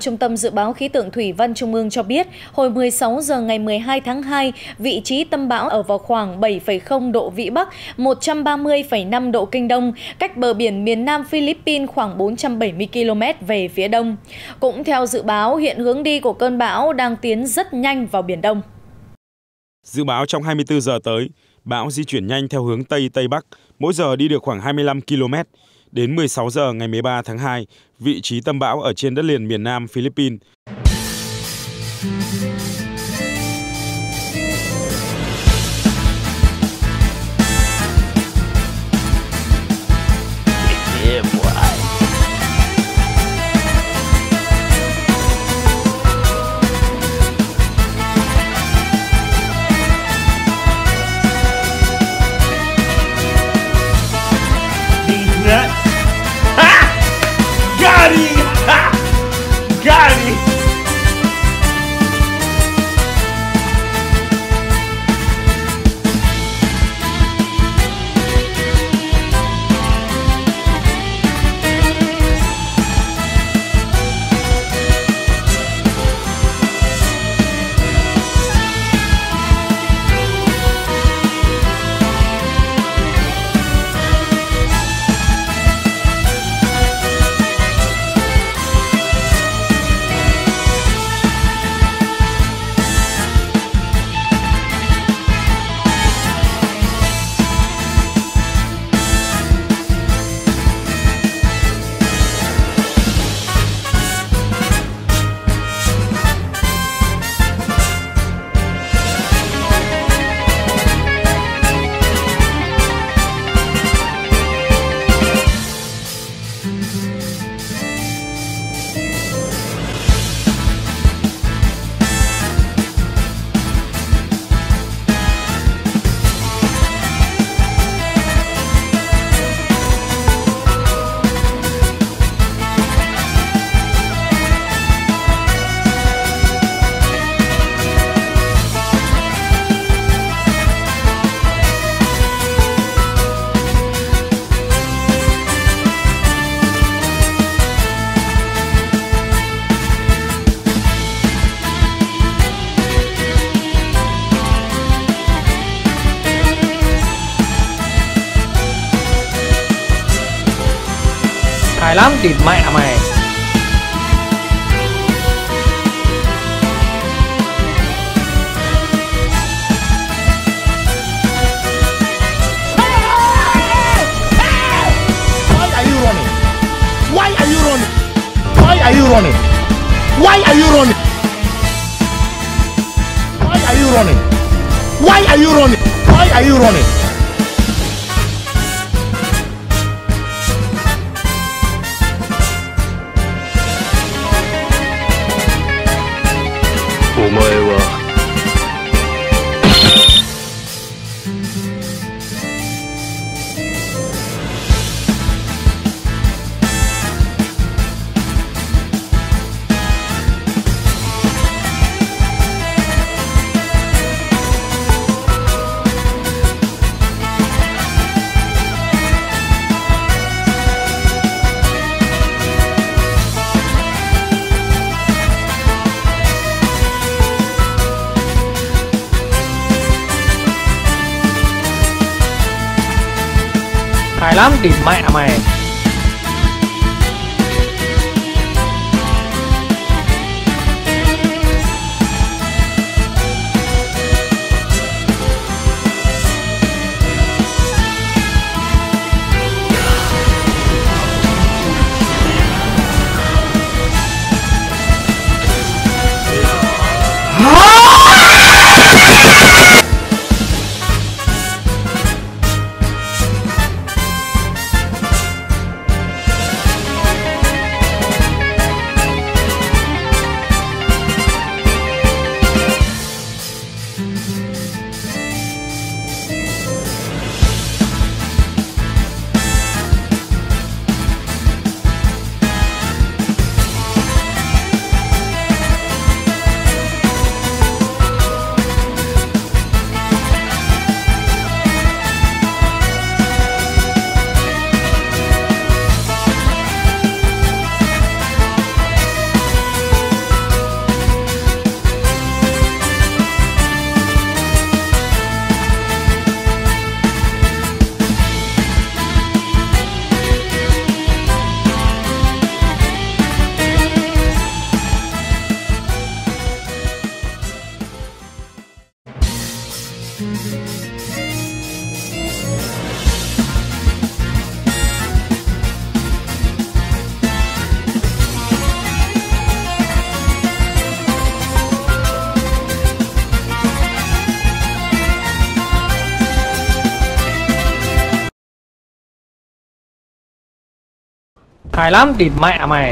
Trung tâm Dự báo Khí tượng Thủy văn Trung ương cho biết, hồi 16 giờ ngày 12 tháng 2, vị trí tâm bão ở vào khoảng 7,0 độ Vĩ Bắc, 130,5 độ Kinh Đông, cách bờ biển miền Nam Philippines khoảng 470 km về phía đông. Cũng theo dự báo, hiện hướng đi của cơn bão đang tiến rất nhanh vào Biển Đông. Dự báo trong 24 giờ tới, bão di chuyển nhanh theo hướng Tây-Tây Bắc, mỗi giờ đi được khoảng 25 km. Đến 16 giờ ngày 13 tháng 2, vị trí tâm bão ở trên đất liền miền Nam Philippines. Hài lắm địt mẹ mày Why are you running? Why are you running? Why are you running? Why are you running? Why are you running? Hài lắm thì mẹ mày. Hài lắm địt mẹ mày.